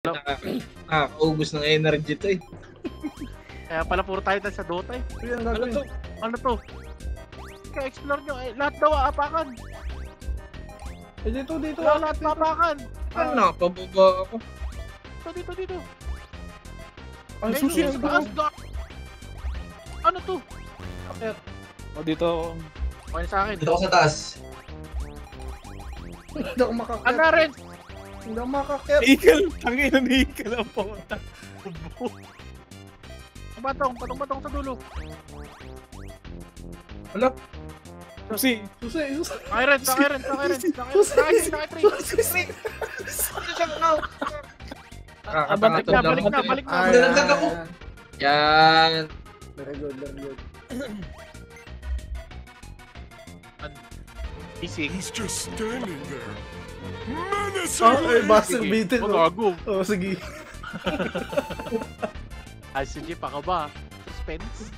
Nakakaubos ng energy to eh. Kaya pala puro tayo tayo sa Dota eh. Ano gagawin. to? Ano to? Kaya explore nyo eh. Lahat daw apakan. Eh, dito, dito. Lahat, lahat papakan. Ano, nakapababa ako. Dito, dito, dito. Taas, gagawin. da- Ano to? O dito, Okay sa akin. Dito ako sa taas. Hindi ako makakit. Ano rin? Hindi ako makakit. Eagle! Tangin na ni Eagle ang pumunta. Batong, patong batong sa dulo. Wala. Susi! Susi, susi. Iron, sa iron, sa iron. Susi. Sa iron. Nakakatakot balik na, balik na, balik na. Nalagdag ako. Yan. Very good, very good. Ising. He's just standing there. Ay, Buster Sige. beaten. Oh, gago. Oh, sige. Ay, sige, pa ka ba? Suspense.